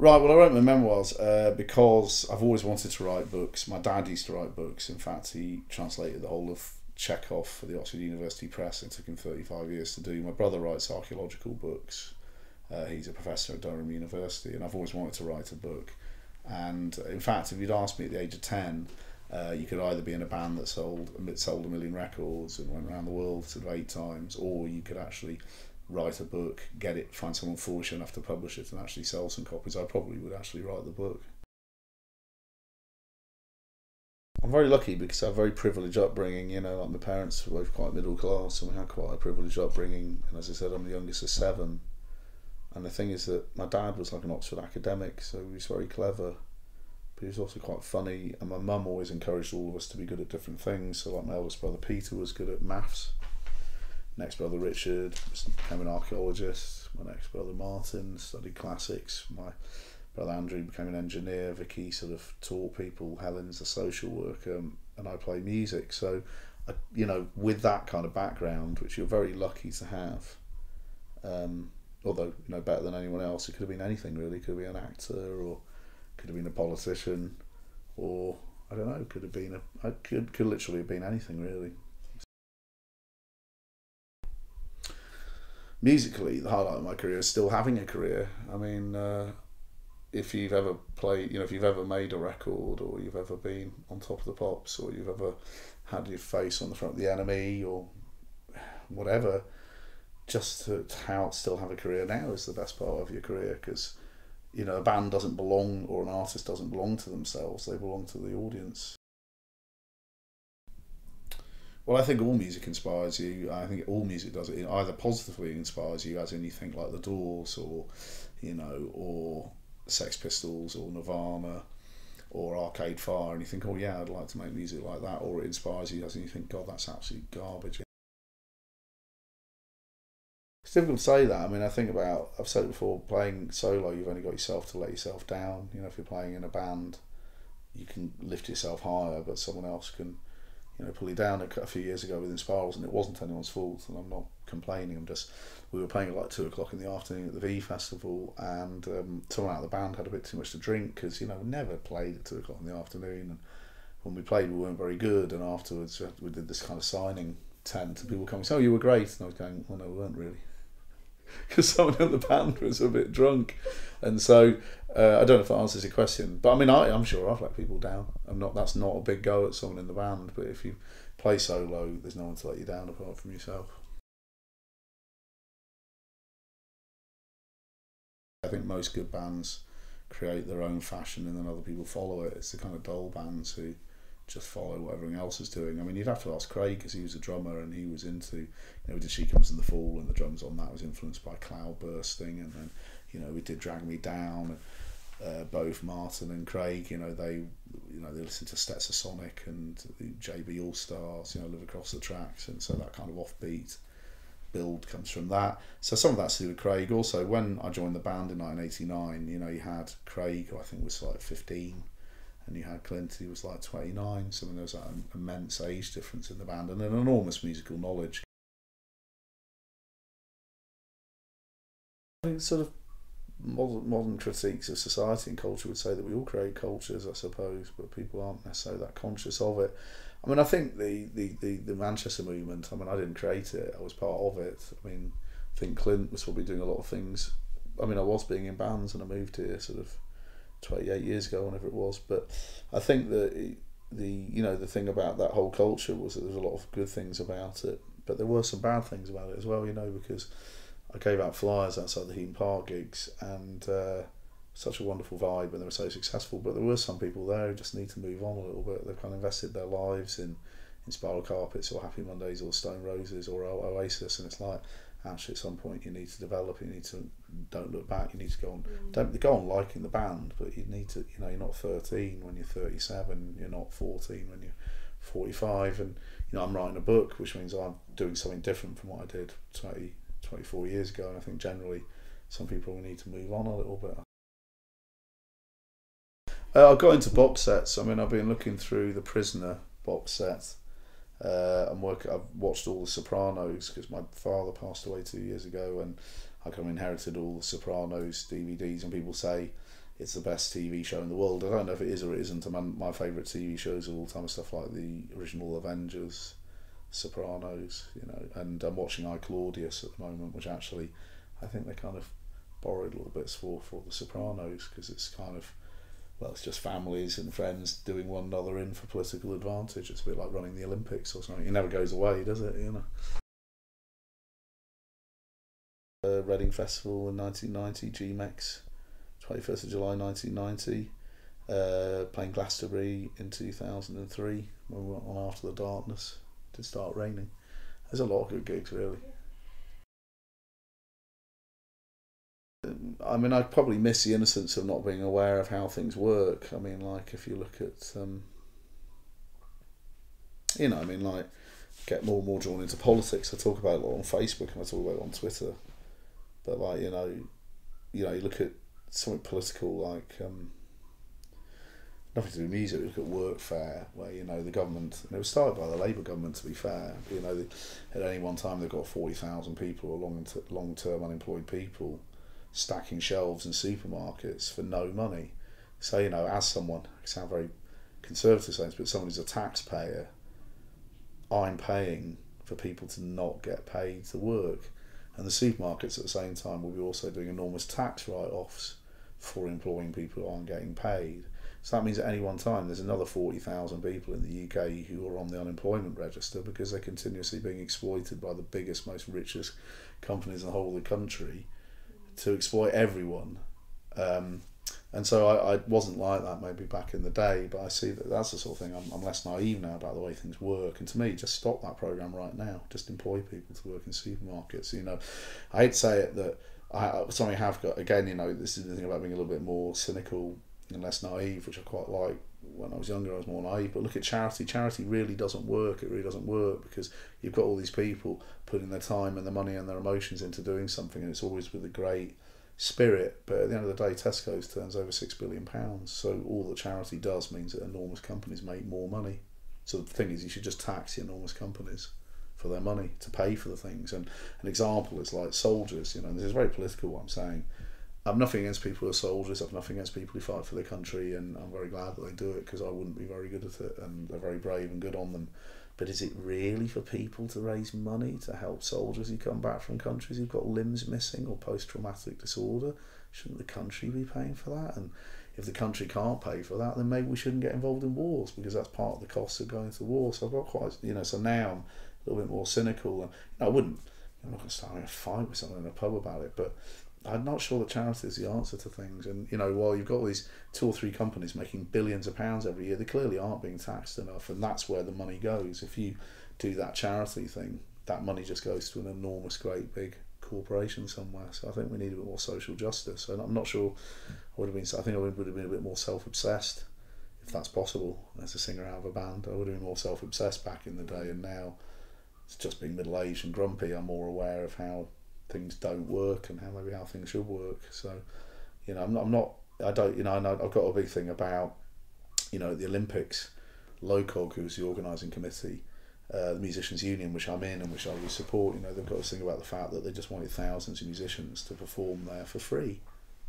Right, well, I wrote my memoirs uh, because I've always wanted to write books. My dad used to write books. In fact, he translated the whole of Chekhov for the Oxford University Press. It took him 35 years to do. My brother writes archaeological books. Uh, he's a professor at Durham University, and I've always wanted to write a book. And uh, in fact, if you'd asked me at the age of 10, uh, you could either be in a band that sold sold a million records and went around the world sort of eight times, or you could actually write a book, get it, find someone foolish enough to publish it, and actually sell some copies, I probably would actually write the book. I'm very lucky because I have a very privileged upbringing. You know, like my parents were both quite middle class, and we had quite a privileged upbringing. And as I said, I'm the youngest of seven. And the thing is that my dad was like an Oxford academic, so he was very clever, but he was also quite funny. And my mum always encouraged all of us to be good at different things. So, like my eldest brother Peter was good at maths, next brother Richard became an archaeologist. My next brother Martin studied classics. My brother Andrew became an engineer. Vicky sort of taught people. Helen's a social worker, um, and I play music. So, I, you know, with that kind of background, which you're very lucky to have, um, although you know better than anyone else, it could have been anything really. Could have been an actor, or could have been a politician, or I don't know. Could have been a. I could could literally have been anything really. Musically, the highlight of my career is still having a career. I mean, uh, if you've ever played, you know, if you've ever made a record or you've ever been on top of the pops or you've ever had your face on the front of the NME or whatever, just to, how still have a career now is the best part of your career because you know a band doesn't belong or an artist doesn't belong to themselves they belong to the audience well, I think all music inspires you. I think all music does it. Either positively inspires you, as in you think like the Doors, or you know, or Sex Pistols, or Nirvana, or Arcade Fire, and you think, oh yeah, I'd like to make music like that, or it inspires you, as in you think, God, that's absolute garbage. It's difficult to say that. I mean, I think about I've said it before. Playing solo, you've only got yourself to let yourself down. You know, if you're playing in a band, you can lift yourself higher, but someone else can you know, pull you down a, a few years ago with Inspirals, and it wasn't anyone's fault. And I'm not complaining. I'm just we were playing at like two o'clock in the afternoon at the V Festival, and um, someone out of the band had a bit too much to drink because you know never played at two o'clock in the afternoon, and when we played we weren't very good. And afterwards we did this kind of signing tent, and people coming, "Oh, you were great," and I was going, "Well, no, we weren't really." because someone in the band was a bit drunk, and so uh, I don't know if that answers your question. But I mean, I, I'm sure I've let people down. I'm not. That's not a big go at someone in the band. But if you play solo, there's no one to let you down apart from yourself. I think most good bands create their own fashion and then other people follow it. It's the kind of dull bands who just follow what everyone else is doing. I mean, you'd have to ask Craig because he was a drummer and he was into, you know, we did She Comes in the Fall and the drums on that was influenced by Cloudbusting and then, you know, we did Drag Me Down. Uh, both Martin and Craig, you know, they, you know, they listen to Stetsasonic and JB All Stars, you know, live across the tracks, and so that kind of offbeat build comes from that. So some of that's to do with Craig. Also, when I joined the band in 1989, you know, you had Craig, who I think was like 15, and you had Clint, who was like 29. So there was an immense age difference in the band and an enormous musical knowledge. I think sort of modern, modern critiques of society and culture would say that we all create cultures, I suppose, but people aren't necessarily that conscious of it. I mean, I think the, the, the, the Manchester movement, I mean, I didn't create it, I was part of it. I mean, I think Clint was probably doing a lot of things. I mean, I was being in bands and I moved here sort of 28 years ago, whenever it was. But I think that the you know the thing about that whole culture was that there was a lot of good things about it, but there were some bad things about it as well. You know because I gave out flyers outside the Heaton Park gigs and. Uh, such a wonderful vibe and they were so successful. But there were some people there who just need to move on a little bit. They've kind of invested their lives in, Inspiral Carpets or Happy Mondays or Stone Roses or Oasis, and it's like actually at some point you need to develop. You need to don't look back. You need to go on. Mm. Don't go on liking the band, but you need to. You know, you're not 13 when you're 37. You're not 14 when you're 45. And you know, I'm writing a book, which means I'm doing something different from what I did 20, 24 years ago. And I think generally, some people need to move on a little bit. Uh, I got into box sets. I mean, I've been looking through the Prisoner box set uh, and work. I've watched all the Sopranos because my father passed away two years ago, and I kind of inherited all the Sopranos DVDs. And people say, it's the best TV show in the world. I don't know if it is or it isn't. My, my favourite TV shows of all time are stuff like the original Avengers, Sopranos, you know, and I'm watching I Claudius at the moment, which actually I think they kind of borrowed little bits for for the Sopranos because it's kind of well, it's just families and friends doing one another in for political advantage. It's a bit like running the Olympics or something. It never goes away, does it? You know. Uh, Reading Festival in 1990, GMEX, 21st of July 1990. Uh, playing Glastonbury in 2003 when we went on After the Darkness to start raining. There's a lot of good gigs, really. I mean, I'd probably miss the innocence of not being aware of how things work. I mean, like if you look at, um, you know, I mean, like get more and more drawn into politics. I talk about it a lot on Facebook and I talk about it on Twitter. But like you know, you know, you look at something political like um, nothing to do with music. Look at workfare, where you know the government. And it was started by the Labour government. To be fair, you know, at any one time they've got forty thousand people or long long term unemployed people stacking shelves in supermarkets for no money. So, you know, as someone, I sound very conservative saying but someone who's a taxpayer, I'm paying for people to not get paid to work. And the supermarkets at the same time will be also doing enormous tax write offs for employing people who aren't getting paid. So that means at any one time there's another 40,000 people in the UK who are on the unemployment register because they're continuously being exploited by the biggest, most richest companies in the whole of the country to exploit everyone. Um, and so I, I wasn't like that maybe back in the day, but I see that that's the sort of thing I'm, I'm less naive now about the way things work. And to me, just stop that program right now. Just employ people to work in supermarkets. You know, I'd say it that I something I have got again. You know, this is the thing about being a little bit more cynical and less naive, which I quite like. When I was younger, I was more naive. But look at charity. Charity really doesn't work. It really doesn't work because you've got all these people putting their time and their money and their emotions into doing something, and it's always with a great spirit. But at the end of the day, Tesco's turns over six billion pounds. So all that charity does means that enormous companies make more money. So the thing is, you should just tax the enormous companies for their money to pay for the things. And an example is like soldiers. You know, this is very political. What I'm saying. I've nothing against people who are soldiers. I've nothing against people who fight for their country, and I'm very glad that they do it because I wouldn't be very good at it. And they're very brave and good on them. But is it really for people to raise money to help soldiers who come back from countries who've got limbs missing or post traumatic disorder? Shouldn't the country be paying for that? And if the country can't pay for that, then maybe we shouldn't get involved in wars because that's part of the cost of going to war. So I've got quite, you know, so now I'm a little bit more cynical. And you know, I wouldn't, I'm not going to start a fight with someone in a pub about it, but I'm not sure that charity is the answer to things. And you know, while you've got these two or three companies making billions of pounds every year, they clearly aren't being taxed enough, and that's where the money goes. If you do that charity thing, that money just goes to an enormous, great big corporation somewhere. So I think we need a bit more social justice. And I'm not sure I would have been. I think I would have been a bit more self-obsessed, if that's possible. As a singer out of a band, I would have been more self-obsessed back in the day, and now it's just being middle-aged and grumpy. I'm more aware of how things don't work and how maybe how things should work. So, you know, I'm not, I'm not I don't, you know, I know I've got a big thing about, you know, the Olympics, LOCOG, who's the organising committee, uh, the Musicians Union, which I'm in and which I really support, you know, they've got this thing about the fact that they just wanted thousands of musicians to perform there for free.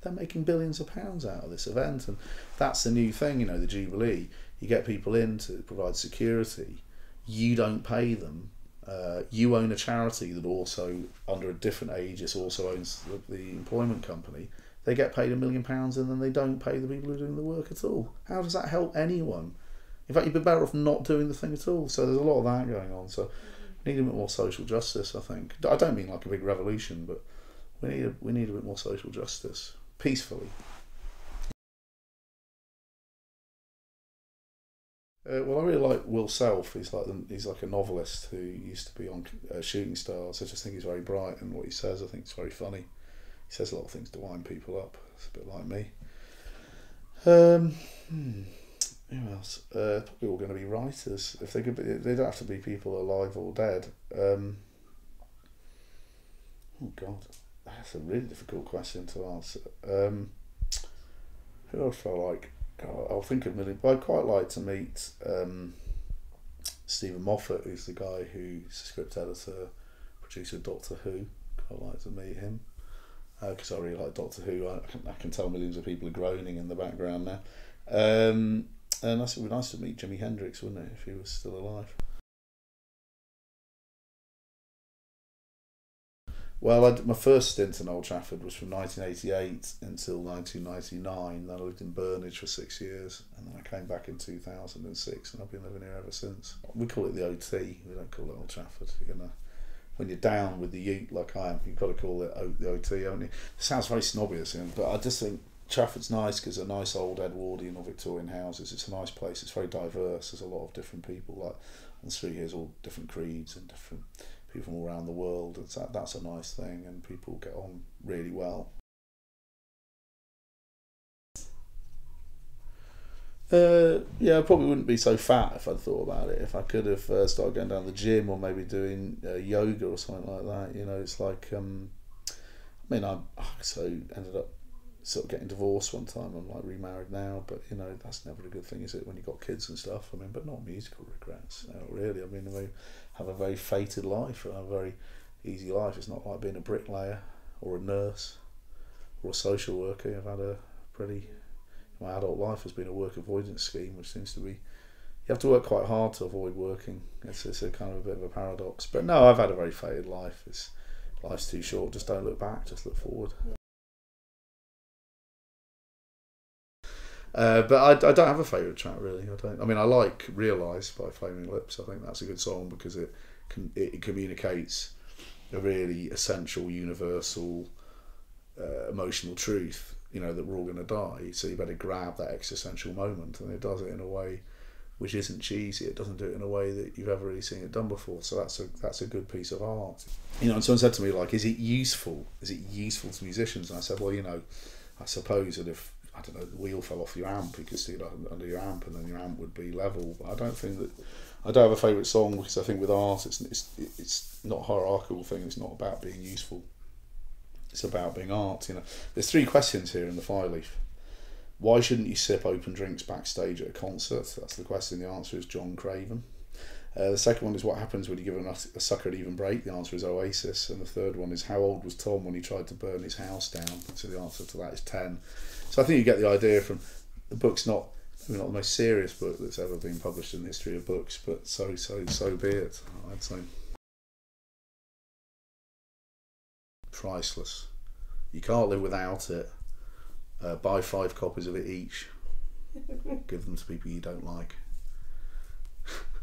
They're making billions of pounds out of this event, and that's the new thing, you know, the Jubilee. You get people in to provide security, you don't pay them, uh, you own a charity that also, under a different aegis, also owns the, the, employment company. They get paid a million pounds and then they don't pay the people who are doing the work at all. How does that help anyone? In fact, you'd be better off not doing the thing at all. So there's a lot of that going on. So we need a bit more social justice. I think. I don't mean like a big revolution, but we need a, we need a bit more social justice peacefully. Uh, well, I really like Will Self. He's like he's like a novelist who used to be on uh, Shooting Stars. I just think he's very bright, and what he says, I think, is very funny. He says a lot of things to wind people up. It's a bit like me. Um, hmm, who else? Uh, probably all going to be writers. If they could, be, they don't have to be people alive or dead. Um, oh God, that's a really difficult question to answer. Um, who else I like? I'll think of a million. But I'd quite like to meet um, Steven Moffat, who's the guy who's script editor, producer of Doctor Who. I'd like to meet him. because uh, I really like Doctor Who. I I can tell millions of people are groaning in the background now. Um, and I said, it would be nice to meet Jimi Hendrix, wouldn't it, if he was still alive? Well, I, my first stint in Old Trafford was from 1988 until 1999. Then I lived in Burnage for six years, and then I came back in 2006, and I've been living here ever since. We call it the OT. We don't call it Old Trafford. You know, when you're down with the Ute like I am, you've got to call it o, the OT. Only sounds very snobby, but I just think Trafford's nice because they're nice old Edwardian or Victorian houses. It's a nice place. It's very diverse. There's a lot of different people. Like on the street all different creeds and different people from all around the world. That's a nice thing, and people get on really well. Uh, yeah, I probably wouldn't be so fat if I'd thought about it. If I could have uh, started going down the gym or maybe doing uh, yoga or something like that, you know, it's like, um, I mean, I so ended up sort of getting divorced one time. I'm like remarried now, but you know that's never a good thing, is it? When you've got kids and stuff. I mean, but not musical regrets. No, really. I mean, I have a very fated life. A very easy life. It's not like being a bricklayer or a nurse or a social worker. I've had a pretty. My adult life has been a work avoidance scheme, which seems to be. You have to work quite hard to avoid working. It's, it's a kind of a bit of a paradox. But no, I've had a very fated life. It's life's too short. Just don't look back. Just look forward. Uh, but I, I don't have a favourite track really. I don't. I mean, I like "Realise" by Flaming Lips. I think that's a good song because it it communicates a really essential, universal, uh, emotional truth. You know that we're all going to die, so you better grab that existential moment, and it does it in a way which isn't cheesy. It doesn't do it in a way that you've ever really seen it done before. So that's a that's a good piece of art. You know, and someone said to me like, "Is it useful? Is it useful to musicians?" And I said, "Well, you know, I suppose that if I don't know, the wheel fell off your amp, you could see it under your amp, and then your amp would be level. But I don't think that. I don't have a favourite song because I think with art, it's it's it's not a hierarchical thing. It's not about being useful. It's about being art. You know, there's three questions here in the flyleaf. Why shouldn't you sip open drinks backstage at a concert? That's the question. The answer is John Craven. Uh, the second one is what happens when you give a, a sucker an even break. The answer is Oasis. And the third one is how old was Tom when he tried to burn his house down? So the answer to that is 10. So I think you get the idea from the book's not maybe not the most serious book that's ever been published in the history of books, but so so so be it. I'd say priceless. You can't live without it. Uh, buy five copies of it each. Give them to people you don't like.